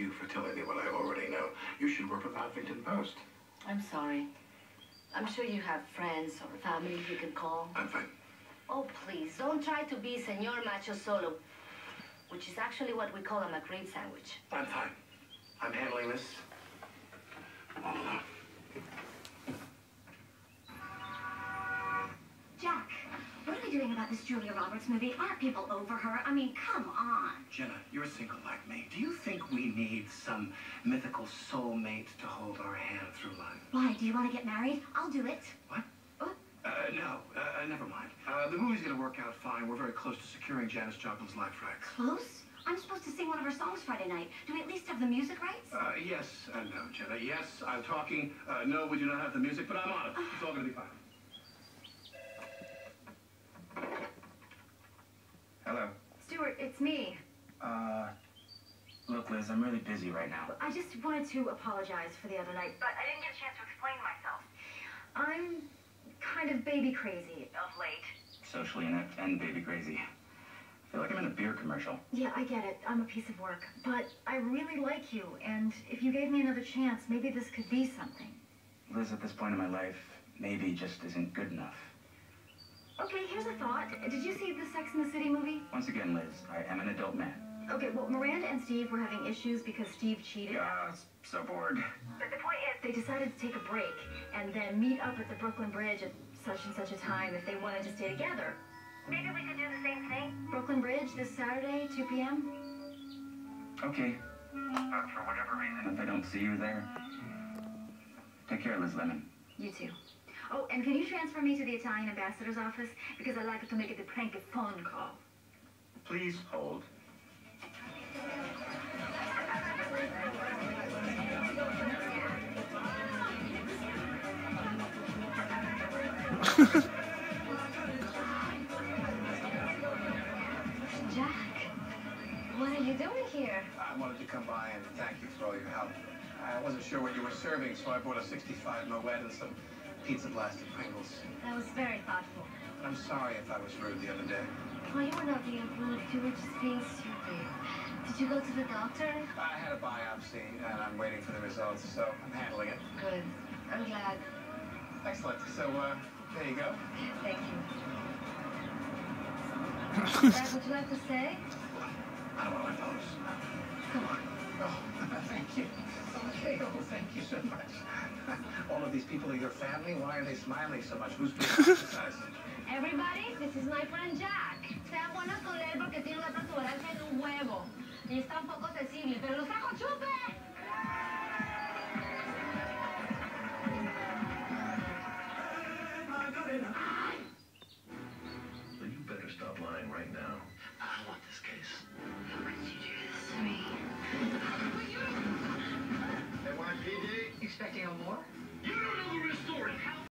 you for telling me what I already know. You should work for the Huffington Post. I'm sorry. I'm sure you have friends or family you can call. I'm fine. Oh, please, don't try to be Senor Macho Solo, which is actually what we call a McRib sandwich. I'm fine. I'm handling this all alone. About this Julia Roberts movie? Aren't people over her? I mean, come on. Jenna, you're single like me. Do you think we need some mythical soulmate to hold our hand through life? Why, do you want to get married? I'll do it. What? What? Uh, no, uh, never mind. Uh, the movie's gonna work out fine. We're very close to securing Janis Joplin's life rights. Close? I'm supposed to sing one of her songs Friday night. Do we at least have the music rights? Uh, yes and no, Jenna. Yes, I'm talking. Uh, no, we do not have the music, but I'm on it. It's all gonna be fine. Stuart, it's me. Uh, look, Liz, I'm really busy right now. I just wanted to apologize for the other night, but I didn't get a chance to explain myself. I'm kind of baby crazy of late. Socially inept and baby crazy. I feel like I'm in a beer commercial. Yeah, I get it. I'm a piece of work. But I really like you, and if you gave me another chance, maybe this could be something. Liz, at this point in my life, maybe just isn't good enough. Okay, here's a thought. Did you see the Sex in the City movie? Once again, Liz, I am an adult man. Okay, well, Miranda and Steve were having issues because Steve cheated. Yeah, so bored. But the point is, they decided to take a break and then meet up at the Brooklyn Bridge at such and such a time if they wanted to stay together. Maybe we could do the same thing. Brooklyn Bridge this Saturday, 2 p.m. Okay. But for whatever reason, if I don't see you there, take care, Liz Lemon. You too. Oh, and can you transfer me to the Italian ambassador's office? Because I'd like to make it the prank a phone call. Please hold. Jack, what are you doing here? I wanted to come by and thank you for all your help. I wasn't sure what you were serving, so I brought a 65 Moet and some pizza blasted Pringles. That was very thoughtful. I'm sorry if I was rude the other day. Well, you were not being rude. You were just being stupid. Did you go to the doctor? I had a biopsy, and I'm waiting for the results, so I'm handling it. Good. I'm glad. Excellent. So, uh, there you go. Thank you. Dad, would you like to stay? I don't want my photos. Come on. Oh, thank you. Okay, oh, thank you so much. All of these people are your family. Why are they smiling so much? Who's being exercised? Everybody, this is my friend Jack. Sean buenos con él porque tiene una protuberancia en un huevo. Y está un poco sensible, pero lo saco chupe. Then you better stop lying right now. I want this case. How could you do this to me? NYPD? Expecting a more?